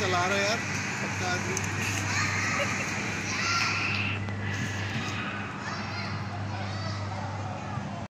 चला रहे यार। पक्का आदमी